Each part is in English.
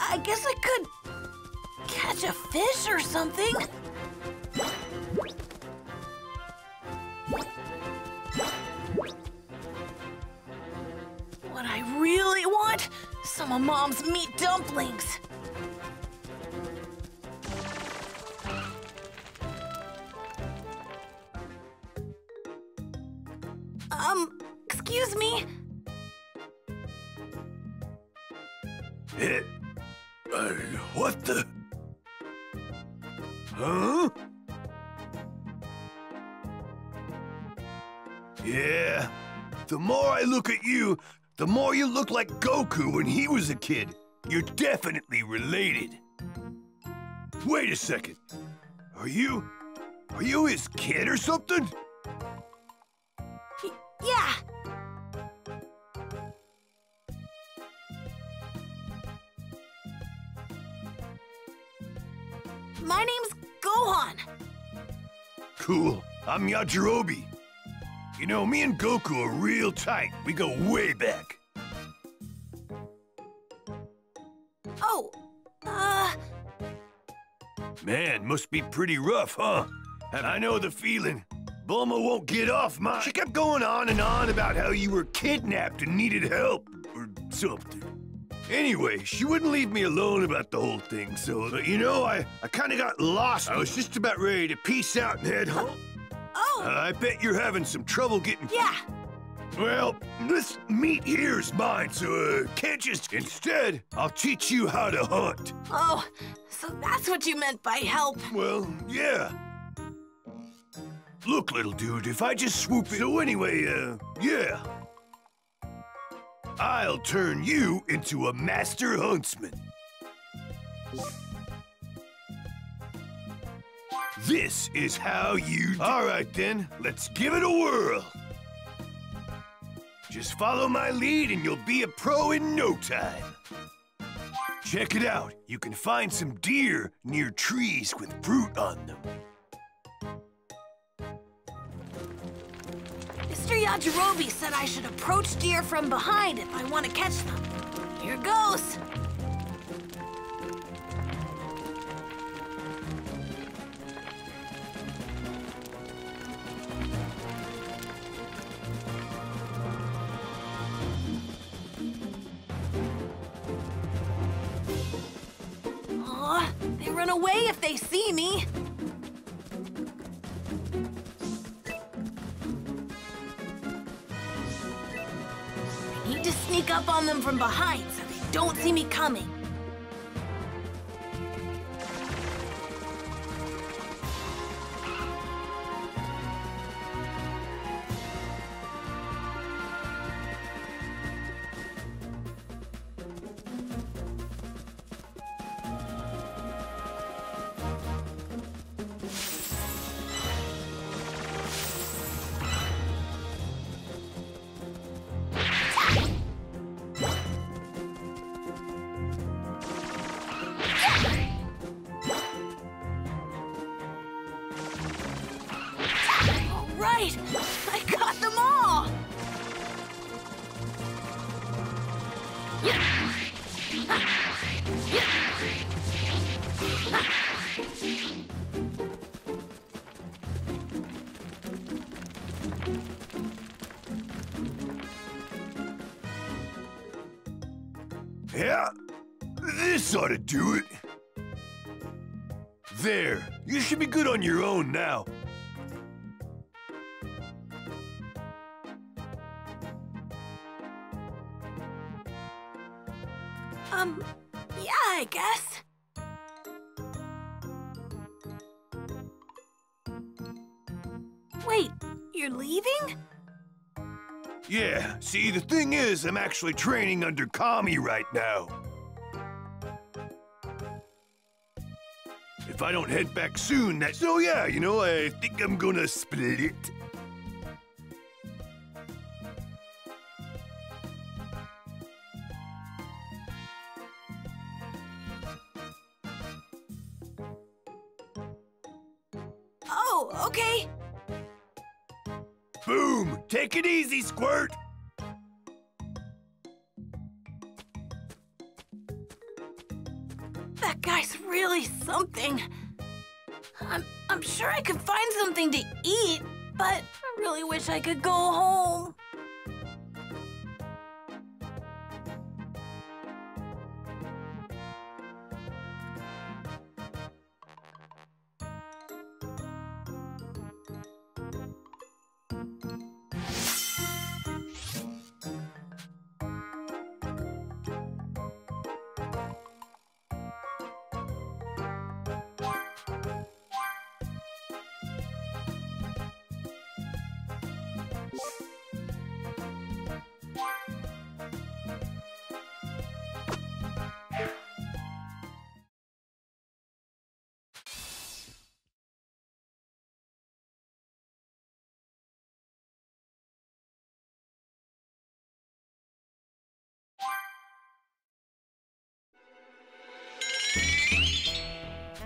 I, I guess I could catch a fish or something. What I really want? Some of Mom's meat dumplings. Um, excuse me? Uh, what the? Huh? Yeah. The more I look at you, the more you look like Goku when he was a kid. You're definitely related. Wait a second. Are you... Are you his kid or something? My name's Gohan. Cool. I'm Yajirobe. You know, me and Goku are real tight. We go way back. Oh, uh, Man, must be pretty rough, huh? And I know the feeling. Bulma won't get off my... She kept going on and on about how you were kidnapped and needed help, or something. Anyway, she wouldn't leave me alone about the whole thing, so, uh, you know, I, I kind of got lost. I was just about ready to peace out and head home. oh, Uh, I bet you're having some trouble getting... yeah. Well, this meat here is mine, so uh, can't just... Instead, I'll teach you how to hunt. Oh, so that's what you meant by help. Well, yeah. Look, little dude, if I just swoop in... So anyway, uh, yeah. I'll turn you into a master huntsman. This is how you... All right, then. Let's give it a whirl. Just follow my lead and you'll be a pro in no time. Check it out. You can find some deer near trees with fruit on them. Mr. Yajirobe said I should approach deer from behind if I want to catch them. Here goes. Aw, they run away if they see me. Need to sneak up on them from behind so they don't see me coming. Right, I got them all. Yeah, this ought to do it. There, you should be good on your own now. Um, yeah, I guess. Wait, you're leaving? Yeah, see, the thing is, I'm actually training under Kami right now. If I don't head back soon, that. So, yeah, you know, I think I'm gonna split okay. Boom! Take it easy, Squirt! That guy's really something. I'm, I'm sure I could find something to eat, but I really wish I could go home.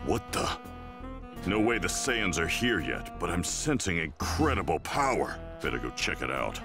What the? No way the Saiyans are here yet, but I'm sensing incredible power. Better go check it out.